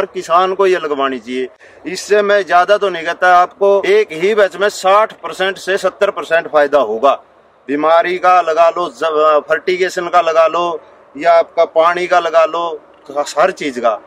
हर किसान को ये लगवानी चाहिए। इससे मैं ज़्यादा तो नहीं कहता, आपको एक ही बैच में साठ परसेंट से सत्तर परसेंट फ़ायदा होगा। बीमारी का लगा लो फर्टिगेशन का लगा लो, या आपका पानी का लगा लो, हर चीज़ का।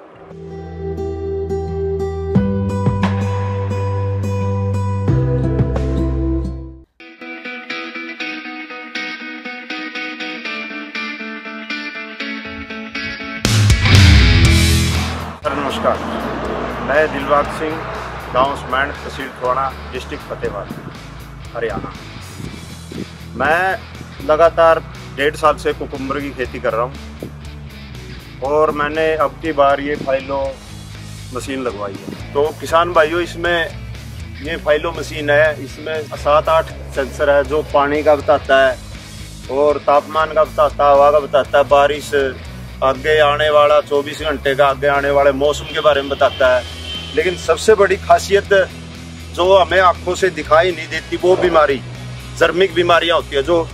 नमस्कार। मैं दिलबाग सिंह, गाँव स्मैंड तहसील थोड़ा, डिस्ट्रिक्ट फतेहबाद, हरियाणा। मैं लगातार डेढ़ साल से कुकुम्बर की खेती कर रहा हूँ और मैंने अब की बार ये फाइलो, मशीन लगवाई है। तो किसान भाइयों, इसमें ये फाइलो, मशीन है, इसमें सात आठ सेंसर है जो पानी का बताता है और तापमान का बताता है, हवा का बताता है, बारिश आगे आने वाला 24 घंटे का आगे आने वाले मौसम के बारे में बताता है। लेकिन सबसे बड़ी खासियत जो हमें आँखों से दिखाई नहीं देती, वो बीमारी, जर्मिक बीमारियाँ होती है, जो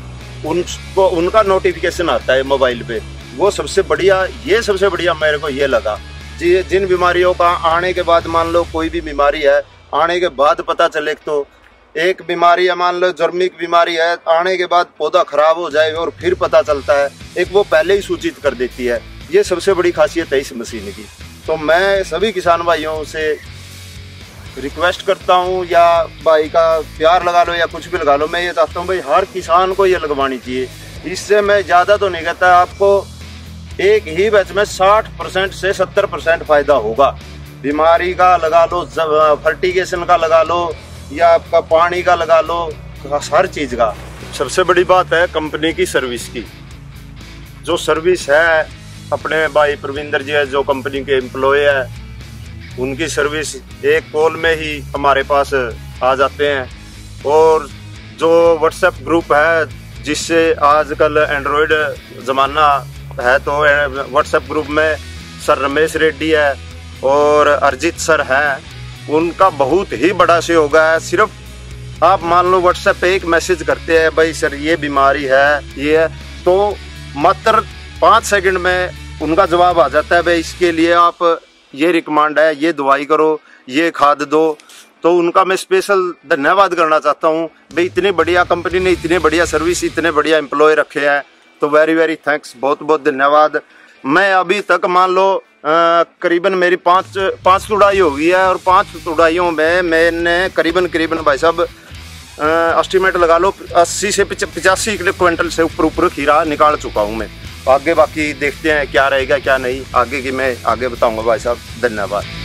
उनको, उनका नोटिफिकेशन आता है मोबाइल पे। वो सबसे बढ़िया, ये सबसे बढ़िया मेरे को ये लगा। जी, जिन बीमारियों का आने के बाद मान लो कोई भी बीमारी है, आने के बाद पता चले तो एक बीमारी है मान लो जर्मिक बीमारी है, आने के बाद पौधा खराब हो जाए और फिर पता चलता है, एक वो पहले ही सूचित कर देती है। ये सबसे बड़ी खासियत है इस मशीन की। तो मैं सभी किसान भाइयों से रिक्वेस्ट करता हूँ या भाई का प्यार लगा लो या कुछ भी लगा लो, मैं ये चाहता हूँ भाई हर किसान को ये लगवानी चाहिए। इससे मैं ज़्यादा तो नहीं कहता, आपको एक ही बैच में साठ परसेंट से सत्तर परसेंट फ़ायदा होगा। बीमारी का लगा लो फर्टिगेशन का लगा लो या आपका पानी का लगा लो, हर चीज़ का। सबसे बड़ी बात है कंपनी की सर्विस की। जो सर्विस है, अपने भाई प्रविंदर जी है, जो कंपनी के एम्प्लॉय है, उनकी सर्विस एक कॉल में ही हमारे पास आ जाते हैं। और जो व्हाट्सएप ग्रुप है, जिससे आजकल एंड्रॉयड ज़माना है तो व्हाट्सएप ग्रुप में सर रमेश रेड्डी है और अरिजीत सर हैं। उनका बहुत ही बड़ा सहयोग है। सिर्फ़ आप मान लो व्हाट्सएप पे एक मैसेज करते हैं, भाई सर, ये बीमारी है, ये है। तो मात्र पाँच सेकंड में उनका जवाब आ जाता है, भाई, इसके लिए आप ये रिकमांड है, ये दवाई करो, ये खाद दो। तो उनका मैं स्पेशल धन्यवाद करना चाहता हूँ, भाई, इतनी बढ़िया कंपनी ने इतनी बढ़िया सर्विस इतने बढ़िया एम्प्लॉय रखे हैं। तो वेरी वेरी थैंक्स बहुत बहुत धन्यवाद। मैं अभी तक मान लो करीबन मेरी पाँच पाँच तुड़ाई हो गई है और पाँच तुड़ाइयों में मैंने करीबन करीबन भाई साहब एस्टिमेट लगा लो, अस्सी से पचासी क्विंटल से ऊपर ऊपर खीरा निकाल चुका हूँ मैं। आगे बाकी देखते हैं क्या रहेगा, क्या नहीं। आगे की मैं, आगे बताऊँगा भाई साहब। धन्यवाद।